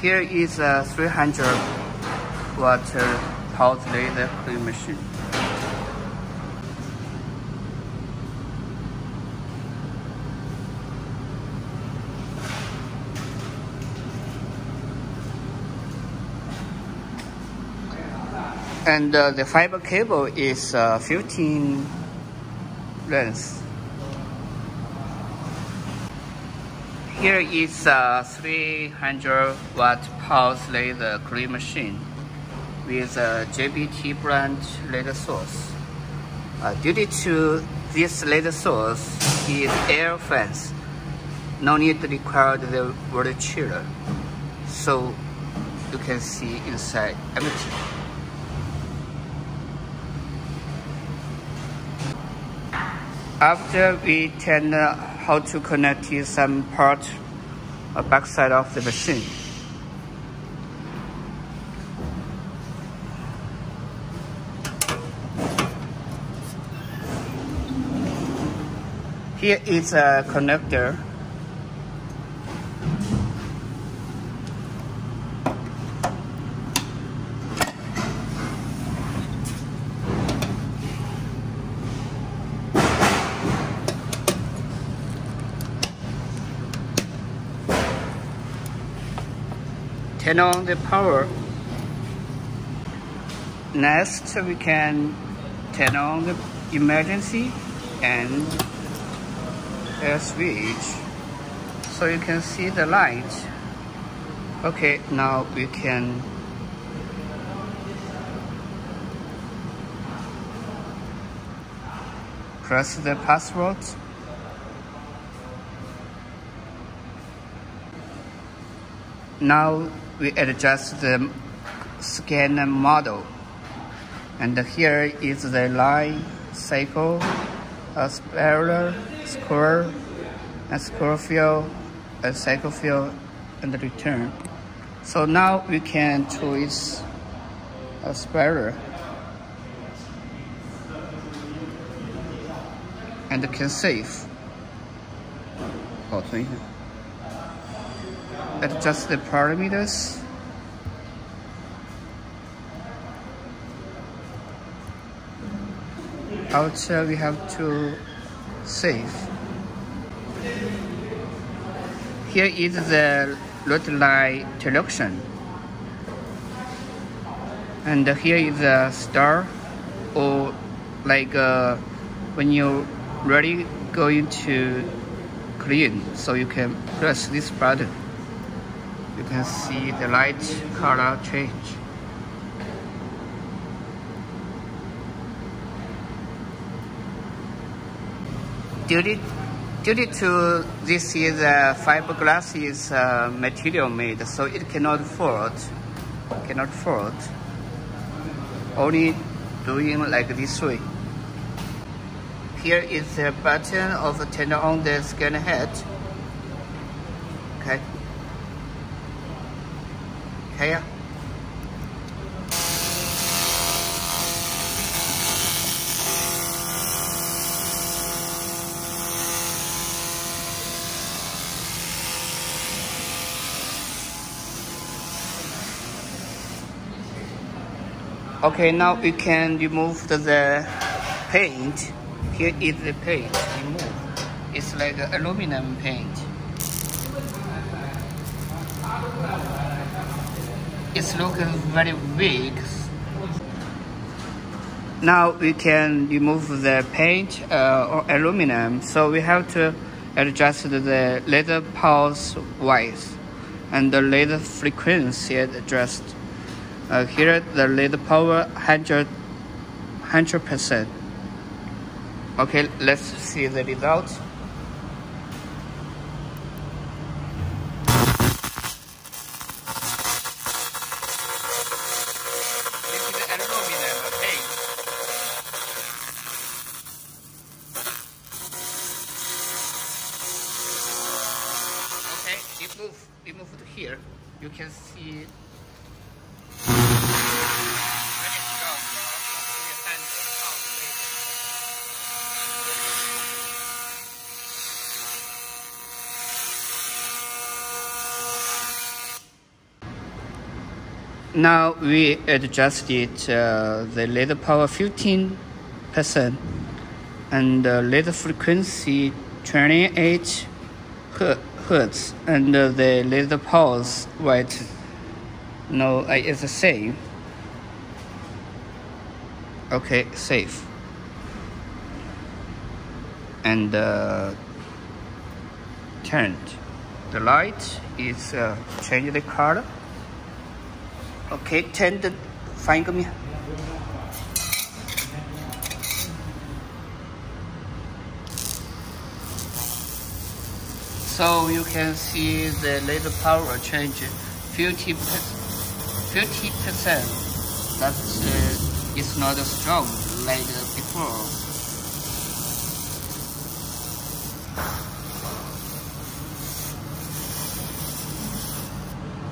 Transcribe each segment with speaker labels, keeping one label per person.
Speaker 1: Here is a 300 watt pulse laser clean machine. And uh, the fiber cable is uh, 15 length. Here is a 300 watt pulse laser clean machine with a JPT brand laser source. Uh, due to this laser source is air fans, no need to require the water chiller. So you can see inside empty. After we tend how to connect some part uh, backside of the machine. Here is a connector turn on the power. Next, we can turn on the emergency and a switch so you can see the light. Okay, now we can press the password now we adjust the scanner model. And here is the line, cycle, a spiral, square, a square field, a cycle field, and return. So now we can choose a spiral and can save. 保存一下。 Adjust the parameters. Outside we have to save. Here is the red light selection. And here is the star or like uh, when you're ready going to clean so you can press this button you can see the light color change. Due due to this is a fiberglass is a material made, so it cannot fold, cannot fold. Only doing like this way. Here is the button of turn on the scanner head. Okay. Okay. Okay, now we can remove the, the paint. Here is the paint remove. It's like aluminum paint. It's looking very big. Now we can remove the paint uh, or aluminum. So we have to adjust the laser pulse width and the laser frequency adjust. Uh, here the laser power 100 100%. Okay, let's see the results. Move, we move to here, you can see. Now we adjusted uh, the lead power 15% and uh, lead frequency 28 hertz and uh, the lead pulse weight no it's the same. Okay safe. And uh, turned. The light is uh, change the color. Okay turn the find me so you can see the laser power change 50 50 percent. That uh, is not strong like before.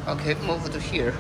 Speaker 1: Okay move to here